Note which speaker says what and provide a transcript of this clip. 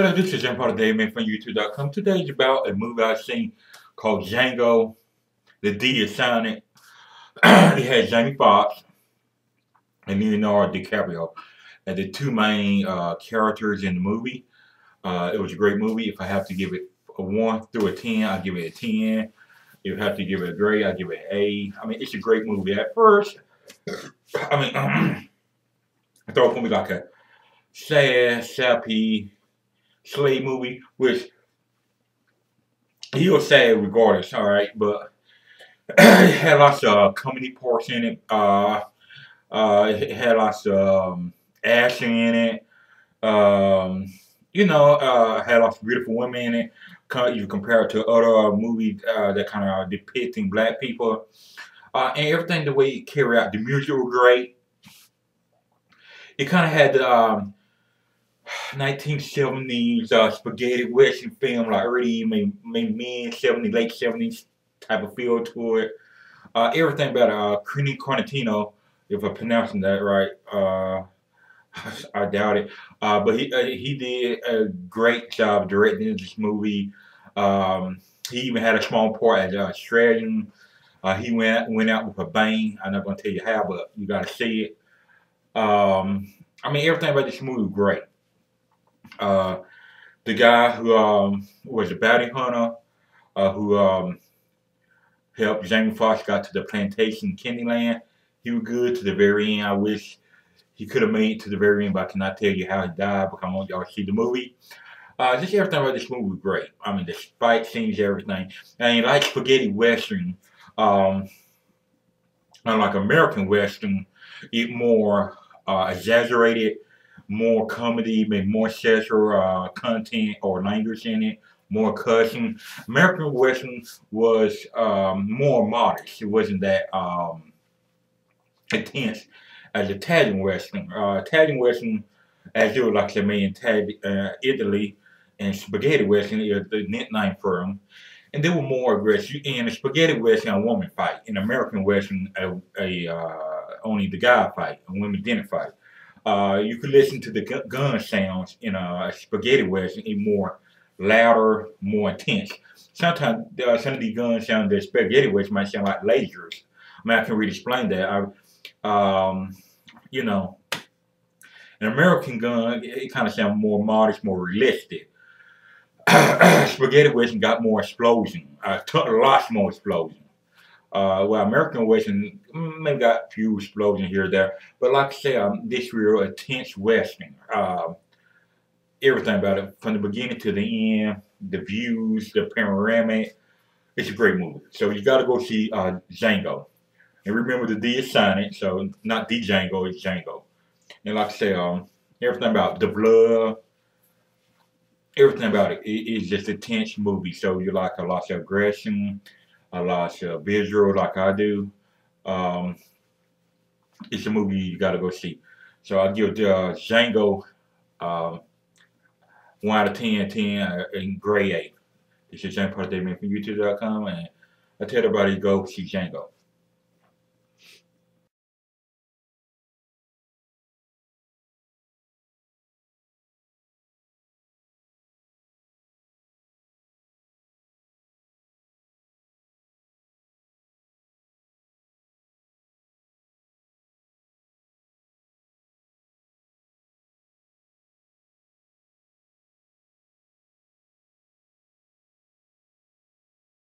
Speaker 1: Hello, this is Jim Potter Dave Man from YouTube.com. Today is about a movie I've seen called Django. The D is silent. it has Jamie Foxx and Leonardo DiCaprio as the two main uh, characters in the movie. Uh, it was a great movie. If I have to give it a 1 through a 10, I'll give it a 10. If I have to give it a grade, I'll give it an A. I mean, it's a great movie. At first, I mean, I thought it was going to be like a sad, sappy, slave movie, which he was sad regardless, all right, but it had lots of comedy parts in it. Uh, uh, it had lots of um, action in it. Um, you know, uh, had lots of beautiful women in it. You compare it to other movies uh, that kind of depicting black people. Uh, and everything the way it carried out. The music was great. It kind of had um, 1970s uh, spaghetti western film, like early maybe, mid 70s, late 70s type of feel to it. Uh, everything about uh, Quentin Tarantino, if I'm pronouncing that right. Uh, I doubt it. Uh, but he uh, he did a great job directing this movie. Um, he even had a small part as uh, Australian. Uh, he went went out with a bang. I'm not going to tell you how, but you got to see it. Um, I mean, everything about this movie was great. Uh, the guy who um, was a bounty hunter, uh, who um, helped Jamie Foxx got to the plantation Candyland, he was good to the very end. I wish he could have made it to the very end, but I cannot tell you how he died because I want y'all to see the movie. Uh, just everything about this movie was great. I mean, the fight scenes, everything. And like spaghetti western, um, unlike American western, it more uh, exaggerated more comedy, maybe more sexual uh, content or language in it, more cussing. American Western was um, more modest. It wasn't that um, intense as Italian Western. Uh, Italian Western, as you like to in uh, Italy, and Spaghetti Western is the nickname for them. And they were more aggressive. In the Spaghetti Western, a woman fight. In American Western, a, a uh, only the guy fight. A women didn't fight. Uh, you could listen to the gun sounds in a spaghetti western in more louder, more intense. Sometimes uh, some of these gun sounds the spaghetti western might sound like lasers. I mean, I can really explain that. I, um, you know, an American gun, it kind of sounds more modest, more realistic. spaghetti western got more explosion, uh, lots more explosion. Uh, well, American Western maybe got a few explosions here or there, but like I say, um, this real intense Western. Uh, everything about it, from the beginning to the end, the views, the panoramic. It's a great movie. So you got to go see uh, Django. And remember the D is silent, so not D Django, it's Django. And like I say, um, everything about the blood, everything about it, it is just a tense movie. So you like a lot of aggression, a lot of visual like I do. Um, it's a movie you got to go see. So I'll give uh, Django um, 1 out of 10, 10 uh, in grade 8. This is James Party from YouTube.com, and I tell everybody go see Django.